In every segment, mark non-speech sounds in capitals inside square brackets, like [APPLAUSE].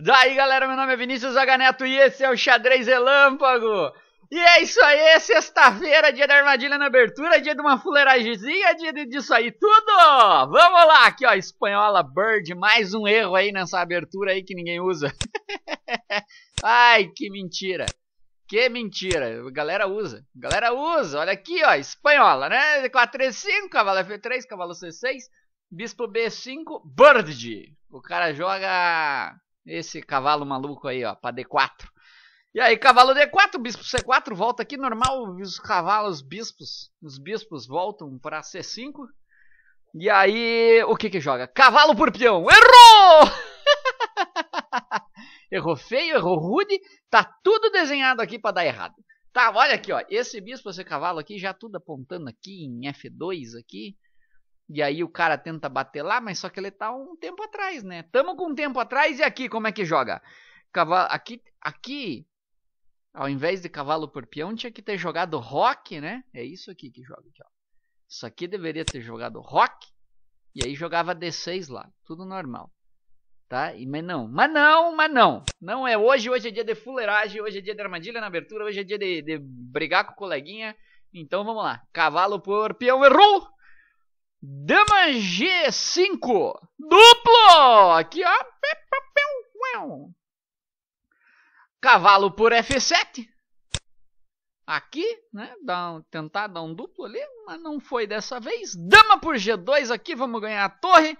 Daí galera, meu nome é Vinícius Neto e esse é o Xadrez Relâmpago. E é isso aí, sexta-feira, dia da armadilha na abertura, dia de uma fuleiragemzinha, dia disso aí tudo! Vamos lá, aqui ó, espanhola Bird, mais um erro aí nessa abertura aí que ninguém usa. [LAUGHS] Ai, que mentira. Que mentira, galera usa, galera usa, olha aqui ó, espanhola, né, 4, 3, 5, cavalo F3, cavalo C6, bispo B5, Bird. O cara joga esse cavalo maluco aí, ó, pra D4. E aí, cavalo D4, bispo C4, volta aqui, normal, os cavalos, bispos, os bispos voltam pra C5. E aí, o que que joga? Cavalo por peão, errou! [LAUGHS] errou feio, errou rude, tá tudo desenhado aqui pra dar errado. Tá, olha aqui, ó, esse bispo, esse cavalo aqui, já tudo apontando aqui em F2 aqui. E aí o cara tenta bater lá, mas só que ele tá um tempo atrás, né? Tamo com um tempo atrás e aqui como é que joga? Cavalo, aqui, aqui, ao invés de cavalo por peão, tinha que ter jogado rock, né? É isso aqui que joga aqui, ó. Isso aqui deveria ter jogado rock. E aí jogava D6 lá, tudo normal. Tá? E, mas não, mas não, mas não. Não é hoje, hoje é dia de fuleiragem, hoje é dia de armadilha na abertura, hoje é dia de, de brigar com o coleguinha. Então vamos lá. Cavalo por peão, errou! Dama G5. Duplo. Aqui, ó. Cavalo por F7. Aqui, né? Dá um, tentar dar um duplo ali, mas não foi dessa vez. Dama por G2 aqui, vamos ganhar a torre.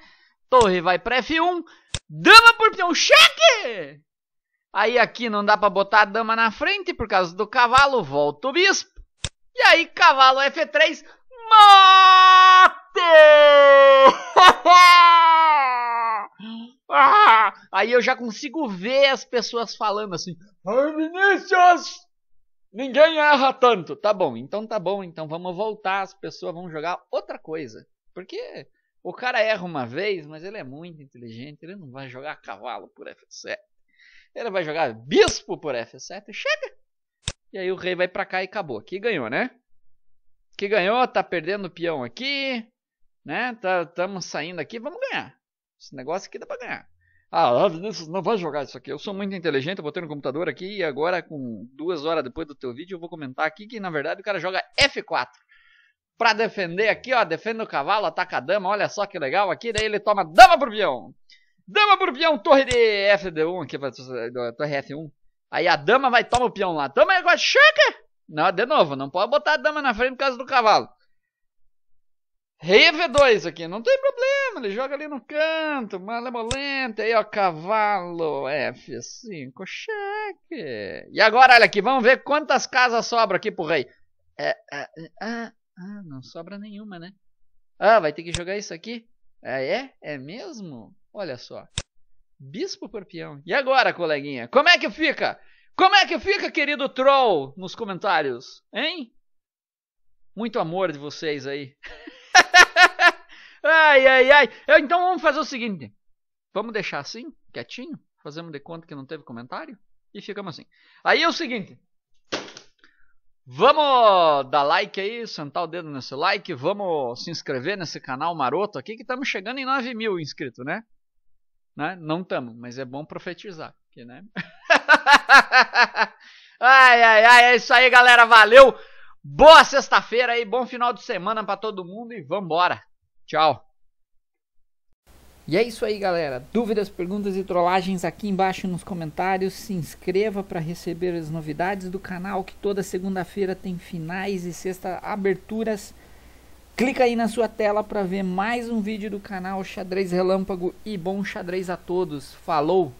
Torre vai para F1. Dama por peão, cheque! Aí aqui não dá para botar a dama na frente por causa do cavalo, volta o bispo. E aí cavalo F3, Mate! ah, [LAUGHS] aí eu já consigo ver as pessoas falando assim: Ai, Vinícius! Ninguém erra tanto. Tá bom, então tá bom, então vamos voltar. As pessoas vão jogar outra coisa. Porque o cara erra uma vez, mas ele é muito inteligente. Ele não vai jogar cavalo por F7. Ele vai jogar bispo por F7. Chega! E aí o rei vai pra cá e acabou. Aqui ganhou, né? Que ganhou, tá perdendo o peão aqui, né? Estamos tá, saindo aqui, vamos ganhar. Esse negócio aqui dá pra ganhar. Ah, não vai jogar isso aqui. Eu sou muito inteligente, eu botei no computador aqui e agora, com duas horas depois do teu vídeo, eu vou comentar aqui que na verdade o cara joga F4. Pra defender aqui, ó, defende o cavalo, ataca a dama, olha só que legal aqui, daí ele toma dama pro peão. Dama pro peão, torre de FD1 aqui, torre F1. Aí a dama vai tomar o peão lá. Toma agora, chega! Não, de novo, não pode botar a dama na frente por causa do cavalo. Rei V2 aqui, não tem problema, ele joga ali no canto, malemolente, aí ó, cavalo, F5, cheque. E agora, olha aqui, vamos ver quantas casas sobram aqui pro rei. É, é, ah, ah, não sobra nenhuma, né? Ah, vai ter que jogar isso aqui? É, é? É mesmo? Olha só. Bispo por peão. E agora, coleguinha, como é que fica? Como é que fica, querido troll, nos comentários? Hein? Muito amor de vocês aí. [LAUGHS] ai, ai, ai. Então vamos fazer o seguinte. Vamos deixar assim, quietinho. Fazemos de conta que não teve comentário. E ficamos assim. Aí é o seguinte. Vamos dar like aí, sentar o dedo nesse like. Vamos se inscrever nesse canal maroto aqui, que estamos chegando em 9 mil inscritos, né? né? Não estamos, mas é bom profetizar. Aqui, né? [LAUGHS] [LAUGHS] ai, ai, ai, é isso aí, galera. Valeu. Boa sexta-feira aí, bom final de semana para todo mundo e vambora. Tchau. E é isso aí, galera. Dúvidas, perguntas e trollagens aqui embaixo nos comentários. Se inscreva para receber as novidades do canal, que toda segunda-feira tem finais e sexta aberturas. Clica aí na sua tela para ver mais um vídeo do canal Xadrez Relâmpago e bom xadrez a todos. Falou!